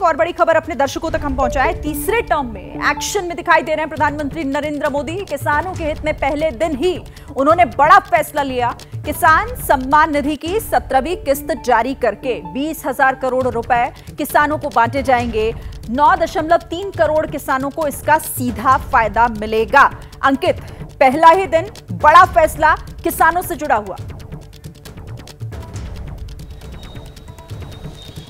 और बड़ी खबर अपने दर्शकों तक हम पहुँचाए। तीसरे टर्म में एक्शन में दिखाई दे रहे हैं प्रधानमंत्री नरेंद्र मोदी। किसानों के हित में पहले दिन ही उन्होंने बड़ा फैसला लिया। किसान सम्मान निधि की सत्रहवीं किस्त जारी करके बीस हज़ार करोड़ रुपए किसानों को बांटे जाएँगे। नौ दशमलव तीन करोड़ किसानों को इसका सीधा फ़ायदा मिलेगा। अंकित, पहला ही दिन बड़ा फैसला किसानों से जुड़ा हुआ।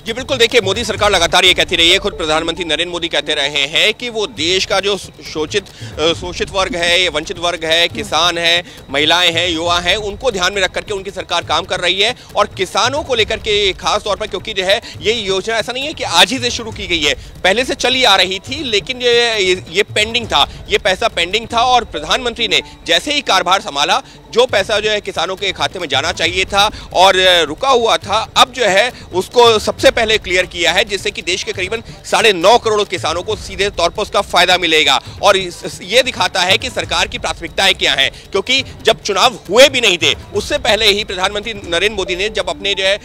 जी बिल्कुल, देखिए, मोदी सरकार लगातार ये कहती रही है, खुद प्रधानमंत्री नरेंद्र मोदी कहते रहे हैं कि वो देश का जो शोषित शोषित वर्ग है वंचित वर्ग है, किसान है, महिलाएँ हैं, युवा हैं, उनको ध्यान में रख करके उनकी सरकार काम कर रही है और किसानों को लेकर के खास तौर पर क्योंकि जो है, ये योजना ऐसा नहीं है कि आज ही से शुरू की गई है। पहले से चली आ रही थी, लेकिन ये ये पेंडिंग था, ये पैसा पेंडिंग था और प्रधानमंत्री ने जैसे ही कारभार संभाला जो पैसा जो है किसानों के खाते में जाना चाहिए था और रुका हुआ था अब जो है उसको सबसे पहले क्लियर किया है जिससे कि देश के करीबन साढ़े नौ करोड़ किसानों को सीधे तौर पर उसका फ़ायदा मिलेगा। और ये दिखाता है कि सरकार की प्राथमिकताएँ क्या हैं क्योंकि जब चुनाव हुए भी नहीं थे उससे पहले ही प्रधानमंत्री नरेंद्र मोदी ने जब अपने जो है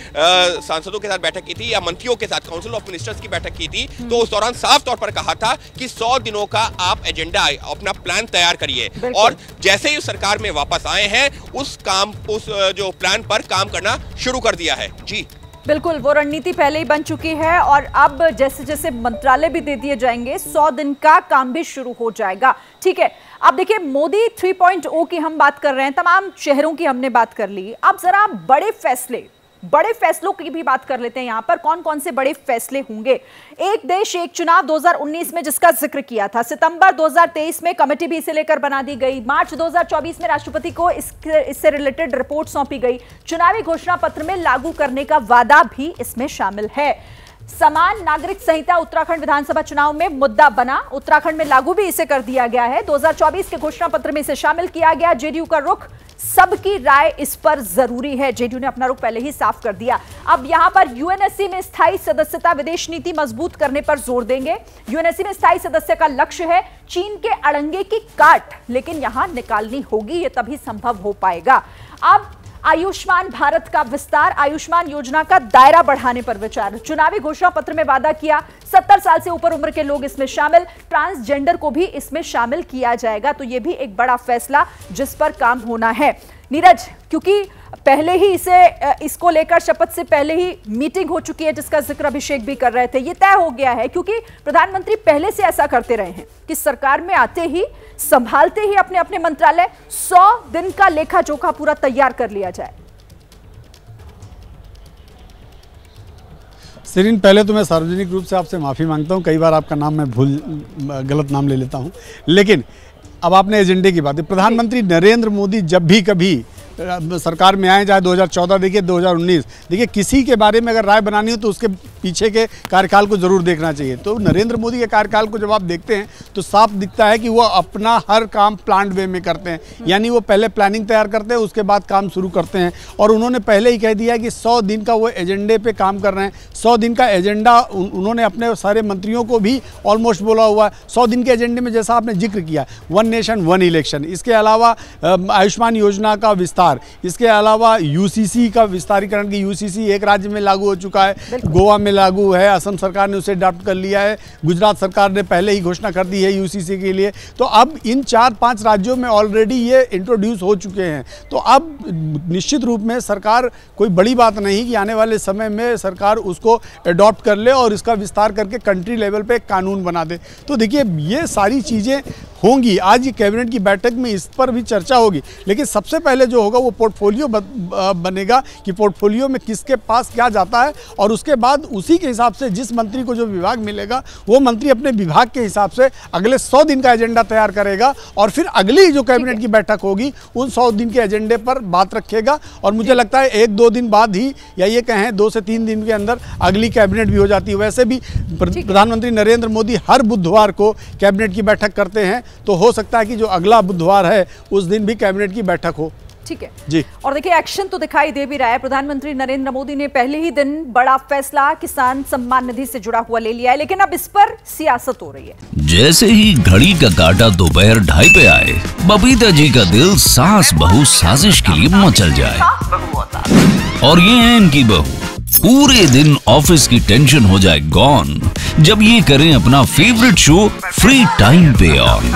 सांसदों के साथ बैठक की थी या मंत्रियों के साथ काउंसिल ऑफ़ मिनिस्टर्स की बैठक की थी तो उस दौरान साफ़ तौर पर कहा था कि सौ दिनों का आप एजेंडा अपना प्लान तैयार करिए। और जैसे ही सरकार में वापस आए हैं उस काम, उस जो प्लान पर काम करना शुरू कर दिया है। जी। बिल्कुल, वो रणनीति पहले ही बन चुकी है और अब जैसे जैसे मंत्रालय भी दे दिए जाएँगे, सौ दिन का काम भी शुरू हो जाएगा। ठीक है, अब देखिए मोदी 3.0 की हम बात कर रहे हैं, तमाम शहरों की हमने बात कर ली। अब जरा बड़े फैसले बड़े फैसलों की भी बात कर लेते हैं यहाँ पर। कौन कौन से बड़े फैसले होंगे? एक देश, एक चुनाव 2019 में जिसका ज़िक्र किया था। सितंबर 2023 में कमेटी भी इसे लेकर बना दी गई। मार्च 2024 में राष्ट्रपति को इससे रिलेटेड रिपोर्ट सौंपी गई। चुनावी घोषणा पत्र में लागू करने का वादा भी इसमें शामिल है। समान नागरिक संहिता उत्तराखंड विधानसभा चुनाव में मुद्दा बना। उत्तराखंड में लागू भी इसे कर दिया गया है। 2024 के घोषणा पत्र में इसे शामिल किया गया। जेडीयू का रुख सबकी राय इस पर ज़रूरी है। जेडीयू ने अपना रुख पहले ही साफ़ कर दिया। अब यहाँ पर यूएनएससी में स्थायी सदस्यता विदेश नीति मज़बूत करने पर ज़ोर देंगे। यूएनएससी में स्थायी सदस्य का लक्ष्य है चीन के अड़ंगे की काट, लेकिन यहाँ निकालनी होगी यह तभी संभव हो पाएगा। अब आयुष्मान भारत का विस्तार, आयुष्मान योजना का दायरा बढ़ाने पर विचार। चुनावी घोषणा पत्र में वादा किया, सत्तर साल से ऊपर उम्र के लोग इसमें शामिल, ट्रांसजेंडर को भी इसमें शामिल किया जाएगा। तो यह भी एक बड़ा फैसला जिस पर काम होना है। नीरज, क्योंकि पहले ही इसे इसको लेकर शपथ से पहले ही मीटिंग हो चुकी है, जिसका ज़िक्र अभिषेक भी कर रहे थे। ये तय हो गया है, क्योंकि प्रधानमंत्री पहले से ऐसा करते रहे हैं कि सरकार में आते ही, संभालते ही अपने अपने मंत्रालय सौ दिन का लेखा जोखा पूरा तैयार कर लिया जाए। सिरिन, पहले तो मैं सार्वजनिक रूप से आपसे माफ़ी माँगता हूँ। कई बार आपका नाम मैं भूल, गलत नाम ले लेता हूँ। लेकिन अब आपने एजेंडे की बात है प्रधानमंत्री नरेंद्र मोदी जब भी कभी सरकार में आए चाहे 2014 देखिए 2019 देखिए किसी के बारे में अगर राय बनानी हो तो उसके पीछे के कार्यकाल को ज़रूर देखना चाहिए। तो नरेंद्र मोदी के कार्यकाल को जब आप देखते हैं तो साफ़ दिखता है कि वो अपना हर काम प्लान वे में करते हैं। यानी वो पहले प्लानिंग तैयार करते हैं उसके बाद काम शुरू करते हैं। और उन्होंने पहले ही कह दिया कि सौ दिन का वो एजेंडे पर काम कर रहे हैं। सौ दिन का एजेंडा उन्होंने अपने सारे मंत्रियों को भी ऑलमोस्ट बोला हुआ है। सौ दिन के एजेंडे में जैसा आपने ज़िक्र किया वन नेशन वन इलेक्शन इसके अलावा आयुष्मान योजना का विस्तार। विस्तार इसके अलावा यूसीसी का विस्तारीकरण की यूसीसी एक राज्य में लागू हो चुका है। गोवा में लागू है। असम सरकार ने उसे अडॉप्ट कर लिया है। गुजरात सरकार ने पहले ही घोषणा कर दी है यूसीसी के लिए। तो अब इन चार पाँच राज्यों में ऑलरेडी ये इंट्रोड्यूस हो चुके हैं। तो अब निश्चित रूप में सरकार कोई बड़ी बात नहीं कि आने वाले समय में सरकार उसको अडॉप्ट कर ले और इसका विस्तार करके कंट्री लेवल पे कानून बना दे। तो देखिए ये सारी चीज़ें होंगी। आज ये कैबिनेट की बैठक में इस पर भी चर्चा होगी। लेकिन सबसे पहले जो होगा वो पोर्टफोलियो बनेगा कि पोर्टफोलियो में किसके पास क्या जाता है और उसके बाद उसी के हिसाब से जिस मंत्री को जो विभाग मिलेगा वो मंत्री अपने विभाग के हिसाब से अगले सौ दिन का एजेंडा तैयार करेगा और फिर अगली जो कैबिनेट की बैठक होगी उन सौ दिन के एजेंडे पर बात रखेगा और मुझे लगता है एक दो दिन बाद ही या ये कहें दो से तीन दिन के अंदर अगली कैबिनेट भी हो जाती है। वैसे भी प्रधानमंत्री नरेंद्र मोदी हर बुधवार को कैबिनेट की बैठक करते हैं तो हो सकता है कि जो अगला बुधवार है उस दिन भी कैबिनेट की बैठक हो। ठीक है। जी। और देखिए एक्शन तो दिखाई दे भी रहा है। प्रधानमंत्री नरेंद्र मोदी ने पहले ही दिन बड़ा फैसला किसान सम्मान निधि से जुड़ा हुआ ले लिया है लेकिन अब इस पर सियासत हो रही है। जैसे ही घड़ी का काटा दोपहर ढाई पे आए बबीता जी का दिल सास बहू साजिश के लिए मचल जाए। और ये है इनकी बहू। पूरे दिन ऑफ़िस की टेंशन हो जाए गॉन जब ये करें अपना फेवरेट शो फ्री टाइम पे ऑन